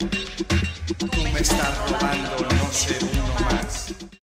Tú me estás robando no sé.